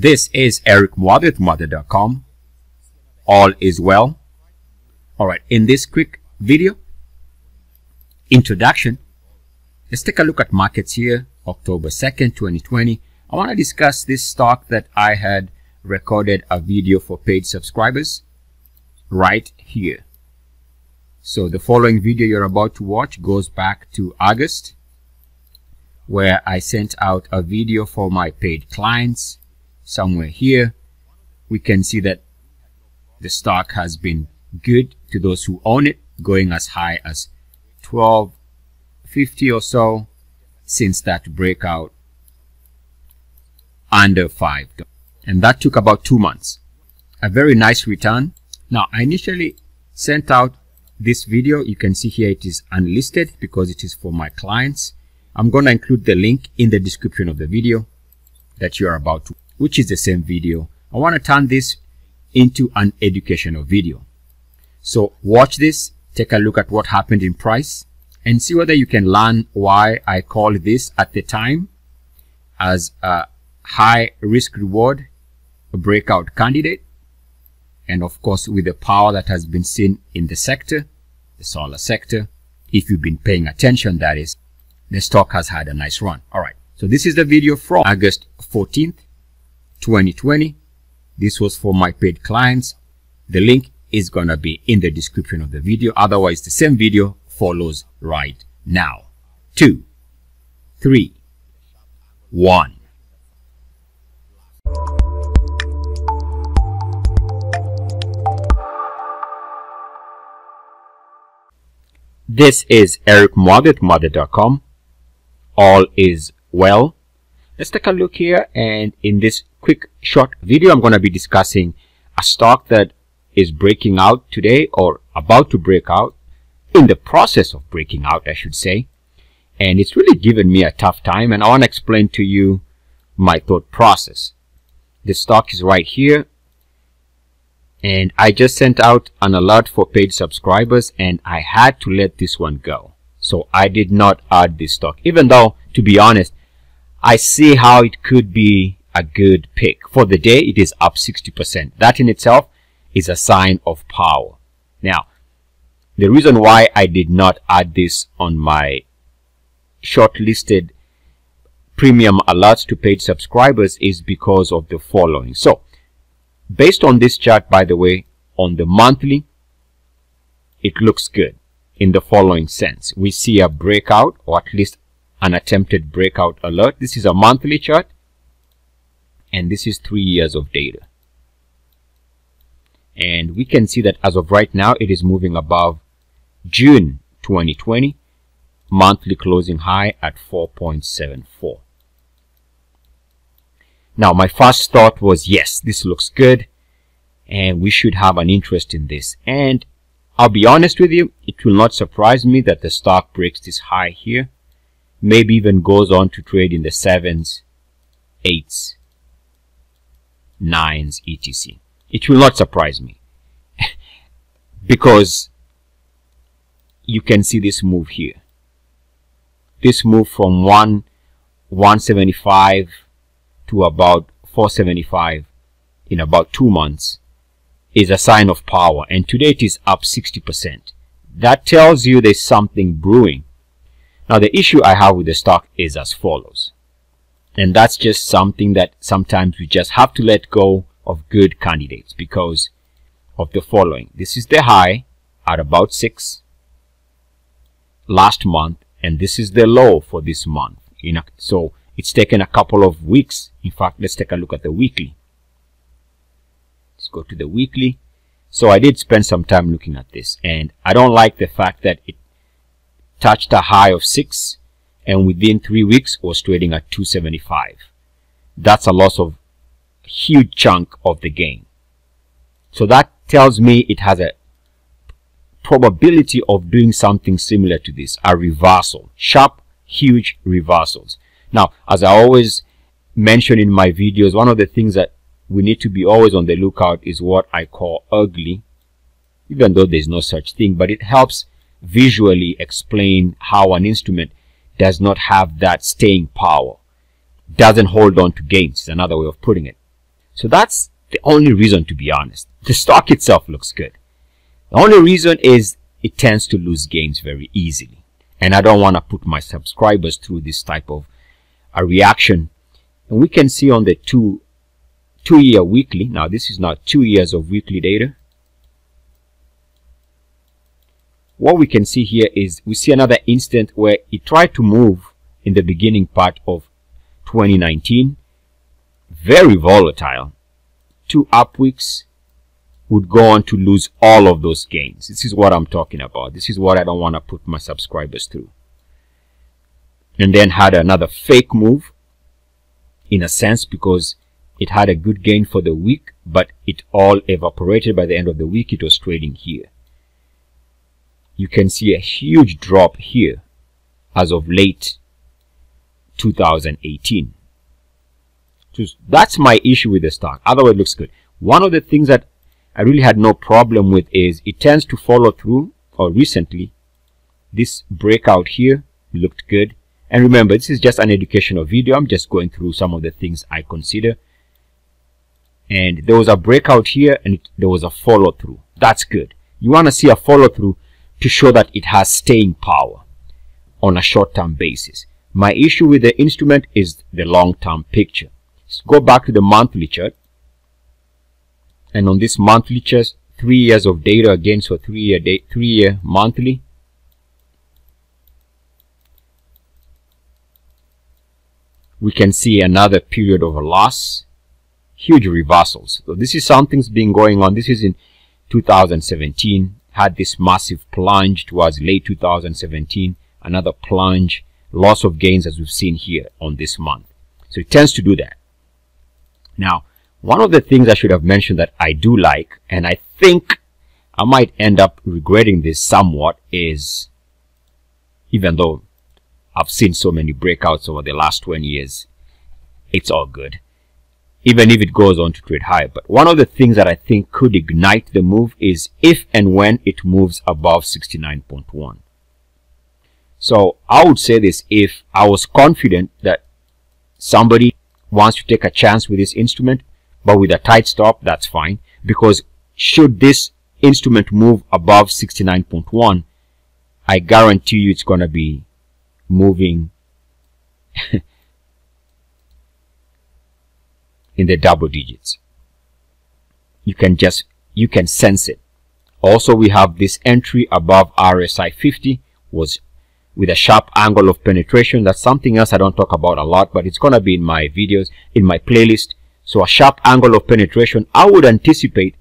This is Eric Muathe, Muathe.com. All is well. Alright, in this quick video, introduction, let's take a look at markets here, October 2nd, 2020. I want to discuss this stock that I had recorded a video for paid subscribers right here. So the following video you're about to watch goes back to August where I sent out a video for my paid clients somewhere here. We can see that the stock has been good to those who own it, going as high as 1250 or so since that breakout under five. And that took about two months. A very nice return. Now, I initially sent out this video. You can see here it is unlisted because it is for my clients. I'm going to include the link in the description of the video that you are about to, which is the same video. I want to turn this into an educational video. So watch this, take a look at what happened in price and see whether you can learn why I called this at the time as a high risk reward breakout candidate. And of course, with the power that has been seen in the sector, the solar sector, if you've been paying attention, that is, the stock has had a nice run. All right. So this is the video from August 14th, 2020. This was for my paid clients. The link is going to be in the description of the video. Otherwise, the same video follows right now. Two, three, one. This is Eric Muathe, Muathe.com. All is well. Let's take a look here and in this quick short video I'm going to be discussing a stock that is breaking out today or about to break out in the process of breaking out I should say and it's really given me a tough time and I want to explain to you my thought process. The stock is right here and I just sent out an alert for paid subscribers and I had to let this one go. So I did not add this stock even though to be honest I see how it could be a good pick. For the day, it is up 60%. That in itself is a sign of power. Now, the reason why I did not add this on my shortlisted premium alerts to paid subscribers is because of the following. So, based on this chart, by the way, on the monthly, it looks good in the following sense. We see a breakout or at least an attempted breakout alert. This is a monthly chart and this is three years of data. And we can see that as of right now, it is moving above June 2020 monthly closing high at 4.74. Now, my first thought was, yes, this looks good and we should have an interest in this. And I'll be honest with you, it will not surprise me that the stock breaks this high here maybe even goes on to trade in the sevens, eights, nines, etc. It will not surprise me because you can see this move here. This move from 1 175 to about 475 in about two months is a sign of power and today it is up 60%. That tells you there's something brewing now the issue I have with the stock is as follows. And that's just something that sometimes we just have to let go of good candidates because of the following. This is the high at about 6 last month and this is the low for this month. Know, so it's taken a couple of weeks. In fact, let's take a look at the weekly. Let's go to the weekly. So I did spend some time looking at this and I don't like the fact that it touched a high of 6 and within 3 weeks was trading at 275. That's a loss of a huge chunk of the gain. So that tells me it has a probability of doing something similar to this, a reversal, sharp, huge reversals. Now, as I always mention in my videos, one of the things that we need to be always on the lookout is what I call ugly, even though there's no such thing, but it helps visually explain how an instrument does not have that staying power, doesn't hold on to gains, is another way of putting it. So that's the only reason to be honest. The stock itself looks good. The only reason is it tends to lose gains very easily. And I don't want to put my subscribers through this type of a reaction. And we can see on the two two year weekly. Now this is not two years of weekly data. What we can see here is we see another instant where it tried to move in the beginning part of 2019. Very volatile. Two up weeks would go on to lose all of those gains. This is what I'm talking about. This is what I don't want to put my subscribers through. And then had another fake move in a sense because it had a good gain for the week, but it all evaporated by the end of the week. It was trading here. You can see a huge drop here as of late 2018. So that's my issue with the stock. Otherwise, it looks good. One of the things that I really had no problem with is it tends to follow through or recently this breakout here looked good and remember this is just an educational video I'm just going through some of the things I consider and there was a breakout here and there was a follow through that's good you want to see a follow through to show that it has staying power on a short-term basis. My issue with the instrument is the long-term picture. Let's go back to the monthly chart. And on this monthly chart three years of data again so three year day three year monthly. We can see another period of a loss. Huge reversals. So this is something's been going on. This is in 2017 had this massive plunge towards late 2017 another plunge loss of gains as we've seen here on this month so it tends to do that now one of the things I should have mentioned that I do like, and I think I might end up regretting this somewhat, is even though I've seen so many breakouts over the last 20 years, it's all good. Even if it goes on to trade higher. But one of the things that I think could ignite the move is if and when it moves above 69.1. So I would say this if I was confident that somebody wants to take a chance with this instrument, but with a tight stop that's fine because should this instrument move above 69.1 I guarantee you it's going to be moving in the double digits. You can just you can sense it. Also we have this entry above RSI 50 was with a sharp angle of penetration. That's something else I don't talk about a lot but it's gonna be in my videos in my playlist. So a sharp angle of penetration, I would anticipate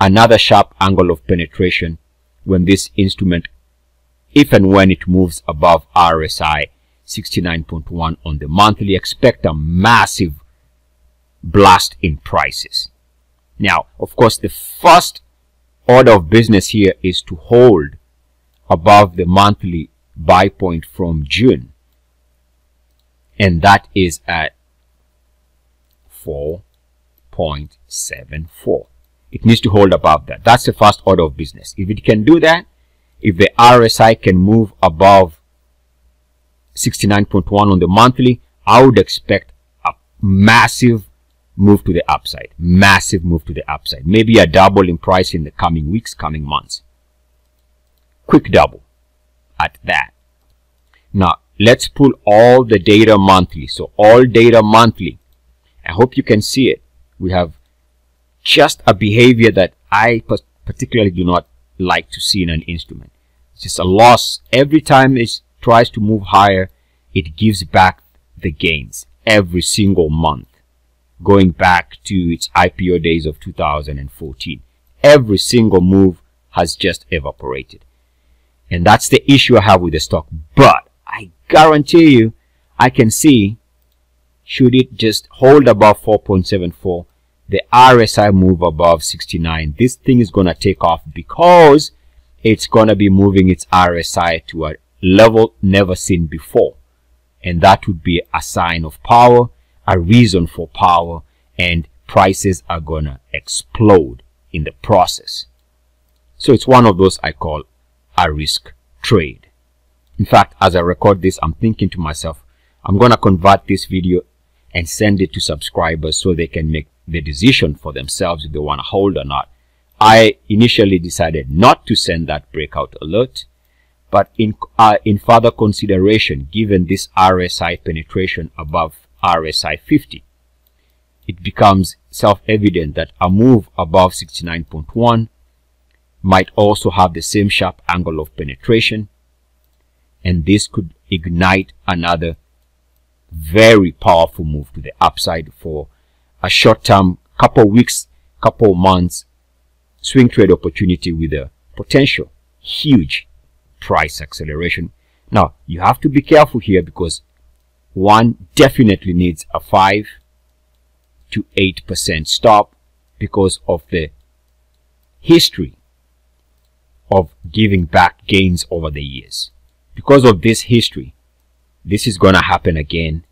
another sharp angle of penetration when this instrument, if and when it moves above RSI 69.1 on the monthly, expect a massive blast in prices. Now, of course, the first order of business here is to hold above the monthly buy point from June. And that is at 4.74. It needs to hold above that. That's the first order of business. If it can do that, if the RSI can move above 69.1 on the monthly, I would expect a massive move to the upside. Massive move to the upside. Maybe a double in price in the coming weeks, coming months. Quick double at that. Now, let's pull all the data monthly. So all data monthly. I hope you can see it we have just a behavior that I particularly do not like to see in an instrument. It's just a loss. Every time it tries to move higher, it gives back the gains every single month, going back to its IPO days of 2014. Every single move has just evaporated. And that's the issue I have with the stock. But I guarantee you, I can see should it just hold above 4.74 the RSI move above 69 this thing is gonna take off because it's gonna be moving its RSI to a level never seen before and that would be a sign of power a reason for power and prices are gonna explode in the process so it's one of those I call a risk trade in fact as I record this I'm thinking to myself I'm gonna convert this video and send it to subscribers so they can make the decision for themselves if they want to hold or not. I initially decided not to send that breakout alert, but in, uh, in further consideration, given this RSI penetration above RSI 50, it becomes self-evident that a move above 69.1 might also have the same sharp angle of penetration, and this could ignite another very powerful move to the upside for a short-term couple weeks, couple months swing trade opportunity with a potential huge price acceleration. Now, you have to be careful here because one definitely needs a 5 to 8% stop because of the history of giving back gains over the years. Because of this history, this is going to happen again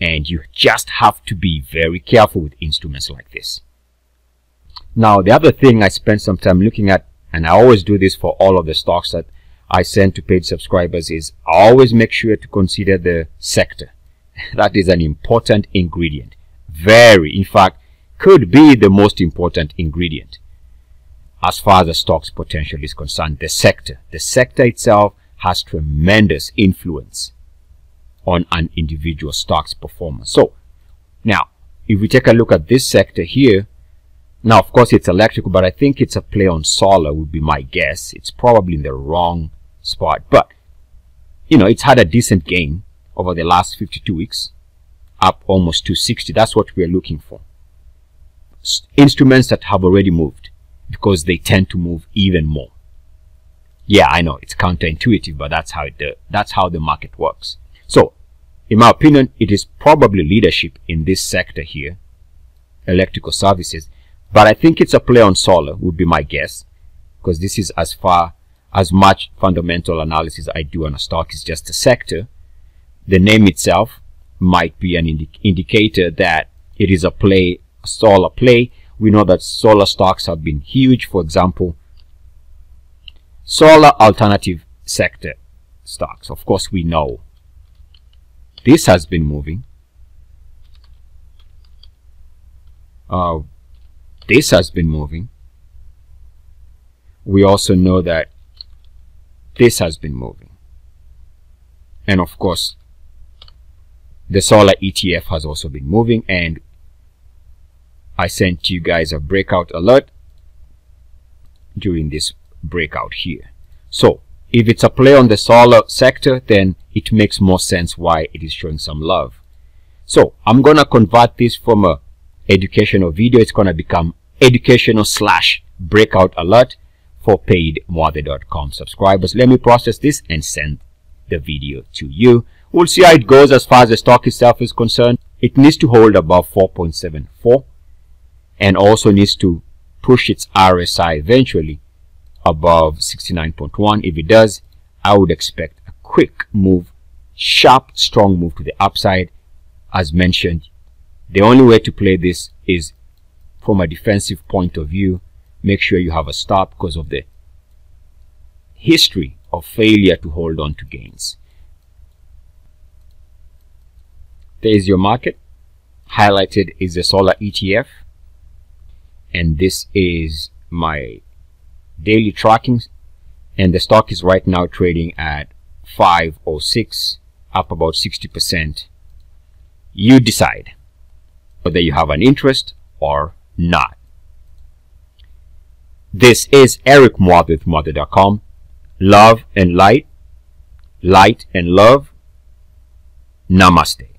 and you just have to be very careful with instruments like this. Now, the other thing I spent some time looking at, and I always do this for all of the stocks that I send to paid subscribers, is always make sure to consider the sector. That is an important ingredient. Very, in fact, could be the most important ingredient as far as the stock's potential is concerned. The sector. The sector itself has tremendous influence on an individual stock's performance. So, now, if we take a look at this sector here, now of course it's electrical, but I think it's a play on solar would be my guess. It's probably in the wrong spot, but you know, it's had a decent gain over the last 52 weeks, up almost 260. That's what we're looking for. Instruments that have already moved because they tend to move even more. Yeah, I know it's counterintuitive, but that's how it, uh, that's how the market works. So, in my opinion, it is probably leadership in this sector here, electrical services. But I think it's a play on solar would be my guess, because this is as far as much fundamental analysis I do on a stock is just a sector. The name itself might be an indi indicator that it is a play, a solar play. We know that solar stocks have been huge. For example, solar alternative sector stocks. Of course, we know this has been moving. Uh, this has been moving. We also know that this has been moving. And of course, the solar ETF has also been moving and I sent you guys a breakout alert during this breakout here. So if it's a play on the solar sector, then it makes more sense why it is showing some love. So I'm going to convert this from a educational video. It's going to become educational slash breakout alert for paid subscribers. Let me process this and send the video to you. We'll see how it goes as far as the stock itself is concerned. It needs to hold above 4.74 and also needs to push its RSI eventually above 69.1. If it does, I would expect a quick move, sharp, strong move to the upside. As mentioned, the only way to play this is from a defensive point of view. Make sure you have a stop because of the history of failure to hold on to gains. There is your market. Highlighted is the solar ETF. And this is my daily tracking and the stock is right now trading at 506 up about 60% you decide whether you have an interest or not this is Eric Muathe with Muathe.com love and light light and love. Namaste